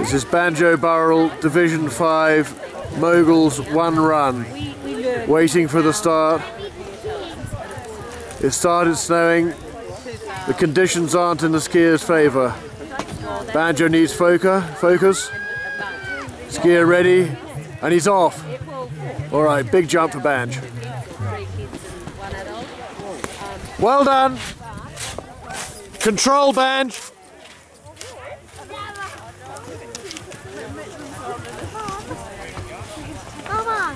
This is Banjo Burrell Division 5 Moguls one run. Waiting for the start. It started snowing. The conditions aren't in the skier's favour. Banjo needs focus. focus. Skier ready. And he's off. Alright, big jump for Banjo. Well done. Control Banj. Mama!